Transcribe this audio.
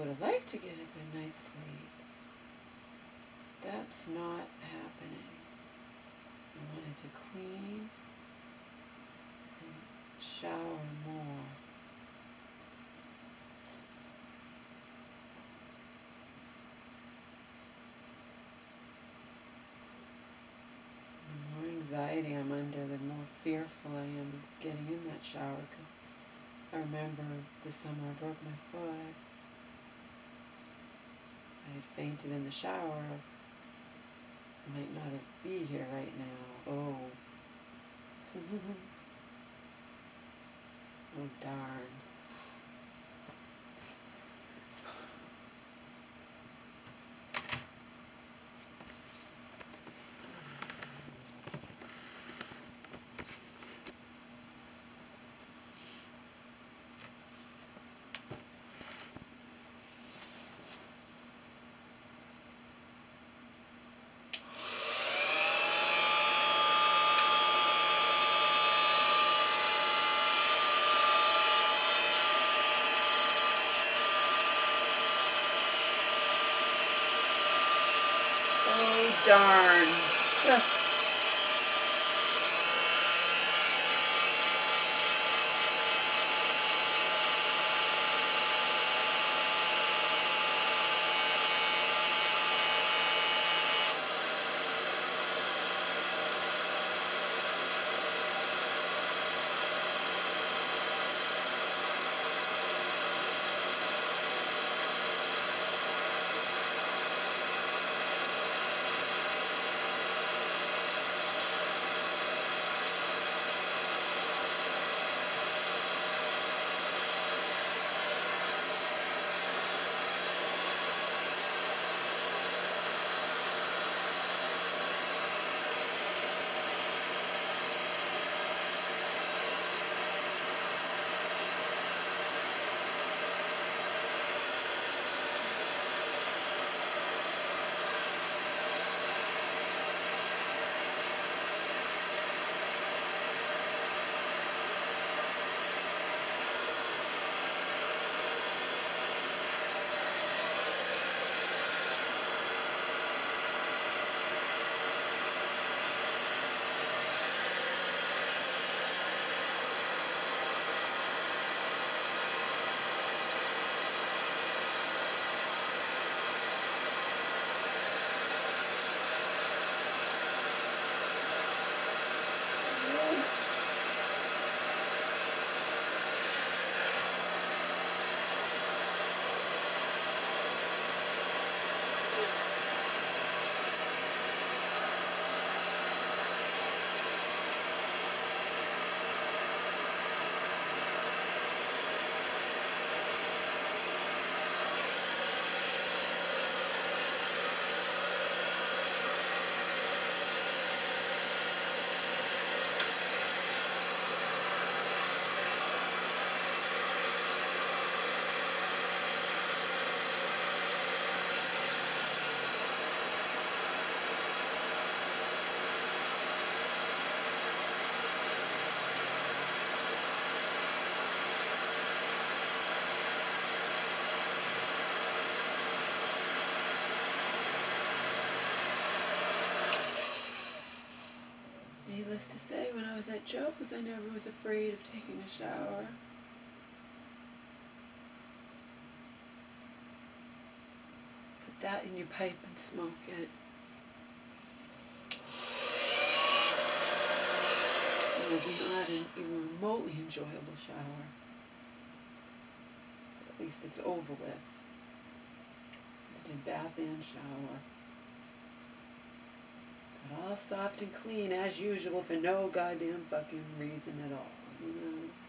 would have liked to get a good night's sleep. That's not happening. I wanted to clean and shower more. The more anxiety I'm under, the more fearful I am of getting in that shower because I remember the summer I broke my foot. I had fainted in the shower. I might not be here right now. Oh. oh darn. Oh darn. Needless to say, when I was at Joe's, I never was afraid of taking a shower. Put that in your pipe and smoke it. It was not an even remotely enjoyable shower. At least it's over with. I did bath and shower. All soft and clean as usual for no goddamn fucking reason at all, you know?